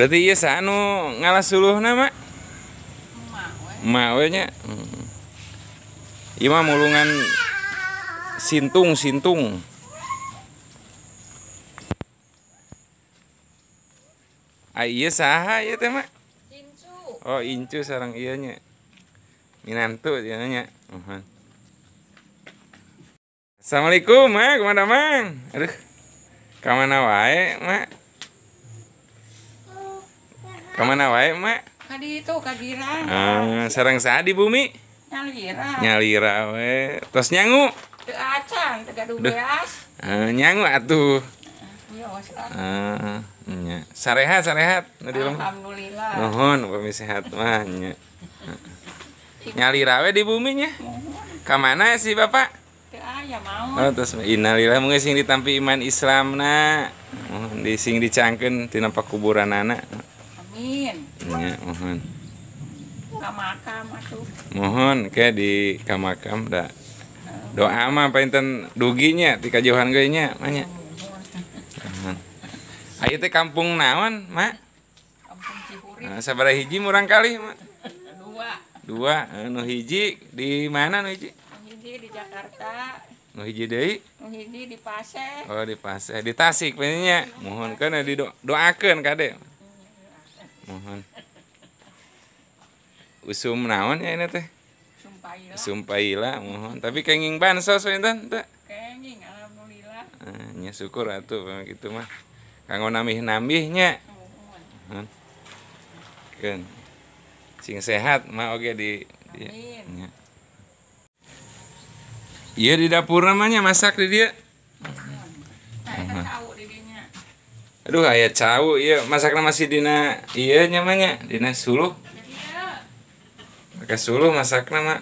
berarti iya sanu ngalah suluhna mak? Emak we. Emak we nya Hmm. mah mulungan sintung sintung Ah iya saha ieu teh mak? Oh incu sarang iya nya Minantu nanya Uhun. Assalamualaikum mak. Ke mana mang? Aduh Kamana wae mak Kamana wae mak? Kadi itu kagirang ah, Sarang saha di bumi? Nyalira. Nyalira we. Tos nyangu? Teu acan teu gaduh beas ah, Nyangu atuh. Iya wasra ah, nya. Sarehat sarehat di alhamdulillah. Nuhun upami sehat mah nya. Nyalira we di bumi nya? Kamana sih bapak? Teu aya mau Oh, terus innalillah mungkin sing ditampi iman Islam na di sing dicangkeun tina pakuburan anak. amin nya mohon. Atuh. Mohon ke di kamakam da doa mah painten duginya ti kajauhan ge nya Mohon. Ayo teh kampung naon mak? Kampung Nah, hiji murang kali mak? Dua. Dua Eh, nu hiji di mana nu hiji? Nu hiji di Jakarta. Nu hiji deui? Nu hiji di Paseh oh di Paseh di Tasik nya mohon kan di doakeun kade mohon. Usum naon ya ini teh? Sumpaila sumpaila mohon. Tapi kenging bansos enten teh? Kenging alhamdulillah. Ah, nya syukur atuh gitu mah. Kanggo nambih-nambihnya Nuhun. kan. Sing sehat mah oge di, di amin. Iya di dapur namanya masak di dia. nah eta tahu di dinya Aduh aya cau iya masakna masih dina iya nyamanya dina suluh. Pakai suluh masakna mah.